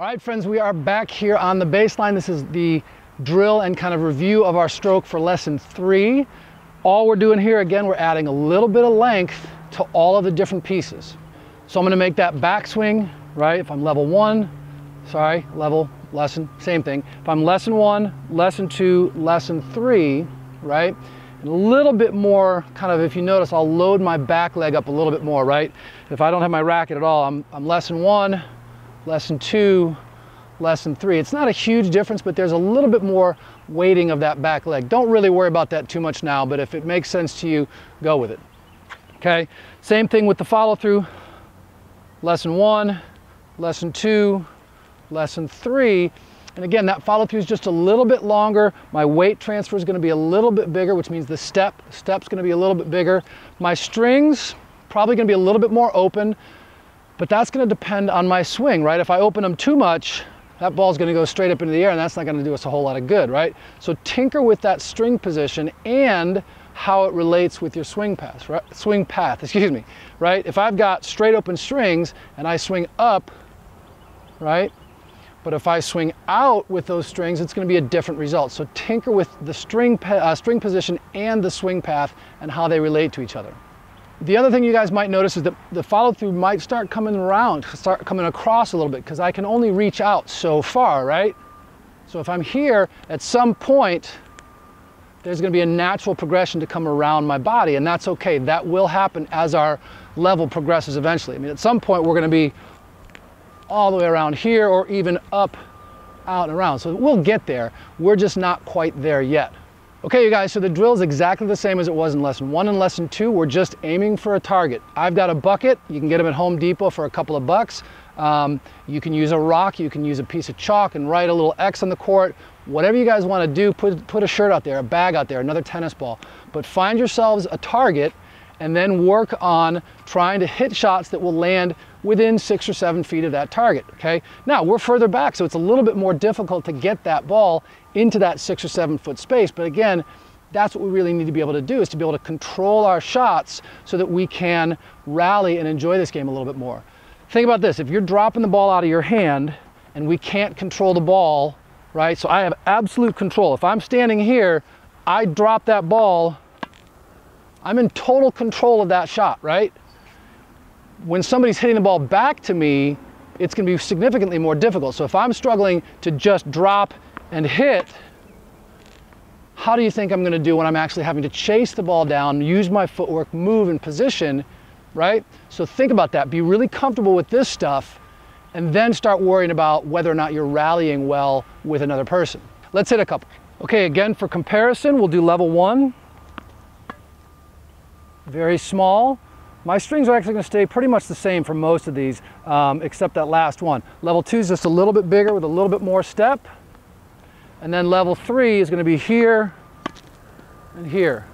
All right, friends, we are back here on the baseline. This is the drill and kind of review of our stroke for lesson three. All we're doing here, again, we're adding a little bit of length to all of the different pieces. So I'm gonna make that backswing, right? If I'm level one, sorry, level, lesson, same thing. If I'm lesson one, lesson two, lesson three, right? And a little bit more kind of, if you notice, I'll load my back leg up a little bit more, right? If I don't have my racket at all, I'm, I'm lesson one, lesson two, lesson three. It's not a huge difference, but there's a little bit more weighting of that back leg. Don't really worry about that too much now, but if it makes sense to you, go with it. Okay, same thing with the follow through. Lesson one, lesson two, lesson three. And again, that follow through is just a little bit longer. My weight transfer is gonna be a little bit bigger, which means the step, step's gonna be a little bit bigger. My strings, probably gonna be a little bit more open. But that's gonna depend on my swing, right? If I open them too much, that ball's gonna go straight up into the air and that's not gonna do us a whole lot of good, right? So tinker with that string position and how it relates with your swing path, right? Swing path, excuse me, right? If I've got straight open strings and I swing up, right? But if I swing out with those strings, it's gonna be a different result. So tinker with the string, uh, string position and the swing path and how they relate to each other. The other thing you guys might notice is that the follow through might start coming around, start coming across a little bit because I can only reach out so far, right? So if I'm here, at some point, there's gonna be a natural progression to come around my body and that's okay. That will happen as our level progresses eventually. I mean, at some point we're gonna be all the way around here or even up, out and around. So we'll get there. We're just not quite there yet. Okay, you guys, so the drill is exactly the same as it was in lesson one and lesson two. We're just aiming for a target. I've got a bucket. You can get them at Home Depot for a couple of bucks. Um, you can use a rock, you can use a piece of chalk and write a little X on the court. Whatever you guys want to do, put, put a shirt out there, a bag out there, another tennis ball. But find yourselves a target and then work on trying to hit shots that will land within six or seven feet of that target, okay? Now, we're further back, so it's a little bit more difficult to get that ball into that six or seven foot space. But again, that's what we really need to be able to do is to be able to control our shots so that we can rally and enjoy this game a little bit more. Think about this, if you're dropping the ball out of your hand and we can't control the ball, right? So I have absolute control. If I'm standing here, I drop that ball, I'm in total control of that shot, right? when somebody's hitting the ball back to me, it's going to be significantly more difficult. So if I'm struggling to just drop and hit, how do you think I'm going to do when I'm actually having to chase the ball down, use my footwork, move and position, right? So think about that. Be really comfortable with this stuff and then start worrying about whether or not you're rallying well with another person. Let's hit a couple. Okay, again, for comparison, we'll do level one. Very small. My strings are actually going to stay pretty much the same for most of these, um, except that last one. Level two is just a little bit bigger with a little bit more step. And then level three is going to be here and here.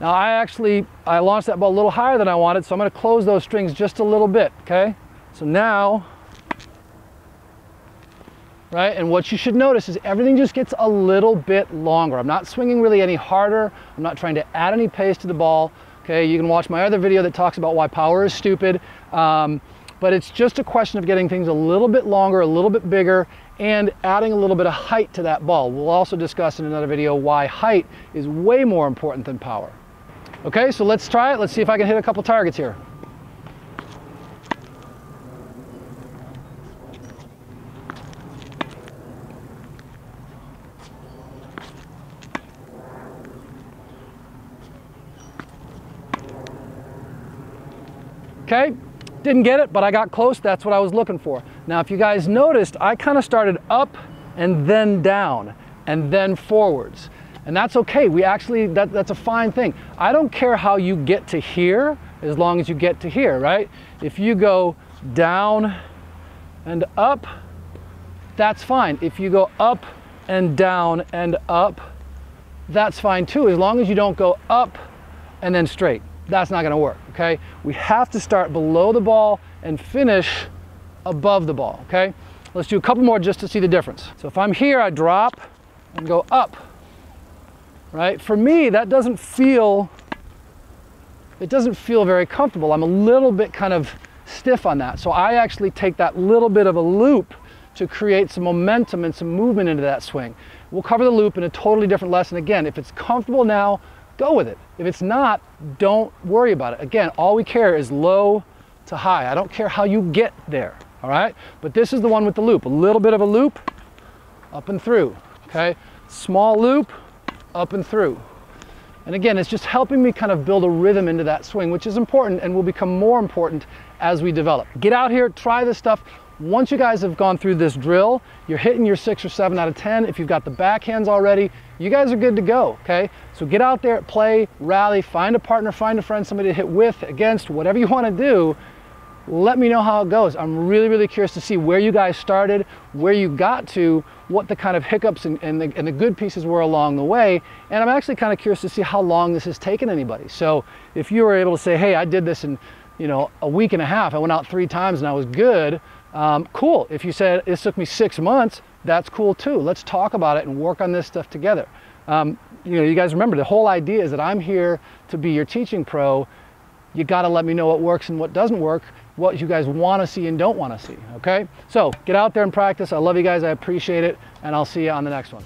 Now I actually, I launched that ball a little higher than I wanted, so I'm going to close those strings just a little bit, okay? So now, right, and what you should notice is everything just gets a little bit longer. I'm not swinging really any harder. I'm not trying to add any pace to the ball. Okay, you can watch my other video that talks about why power is stupid. Um, but it's just a question of getting things a little bit longer, a little bit bigger, and adding a little bit of height to that ball. We'll also discuss in another video why height is way more important than power. Okay, so let's try it. Let's see if I can hit a couple targets here. Okay, didn't get it, but I got close. That's what I was looking for. Now, if you guys noticed, I kind of started up and then down and then forwards. And that's okay. We actually, that, that's a fine thing. I don't care how you get to here as long as you get to here, right? If you go down and up, that's fine. If you go up and down and up, that's fine too, as long as you don't go up and then straight that's not gonna work, okay? We have to start below the ball and finish above the ball, okay? Let's do a couple more just to see the difference. So if I'm here, I drop and go up, right? For me, that doesn't feel, it doesn't feel very comfortable. I'm a little bit kind of stiff on that. So I actually take that little bit of a loop to create some momentum and some movement into that swing. We'll cover the loop in a totally different lesson. Again, if it's comfortable now, go with it. If it's not, don't worry about it. Again, all we care is low to high. I don't care how you get there, all right? But this is the one with the loop. A little bit of a loop, up and through, okay? Small loop, up and through. And again, it's just helping me kind of build a rhythm into that swing, which is important and will become more important as we develop. Get out here, try this stuff. Once you guys have gone through this drill, you're hitting your six or seven out of 10. If you've got the backhands already, you guys are good to go, okay? So get out there, play, rally, find a partner, find a friend, somebody to hit with, against, whatever you wanna do, let me know how it goes. I'm really, really curious to see where you guys started, where you got to, what the kind of hiccups and, and, the, and the good pieces were along the way. And I'm actually kind of curious to see how long this has taken anybody. So if you were able to say, hey, I did this in you know, a week and a half, I went out three times and I was good, um, cool. If you said this took me six months, that's cool too. Let's talk about it and work on this stuff together. Um, you know, you guys remember the whole idea is that I'm here to be your teaching pro. You got to let me know what works and what doesn't work what you guys want to see and don't want to see, okay? So get out there and practice. I love you guys. I appreciate it, and I'll see you on the next one.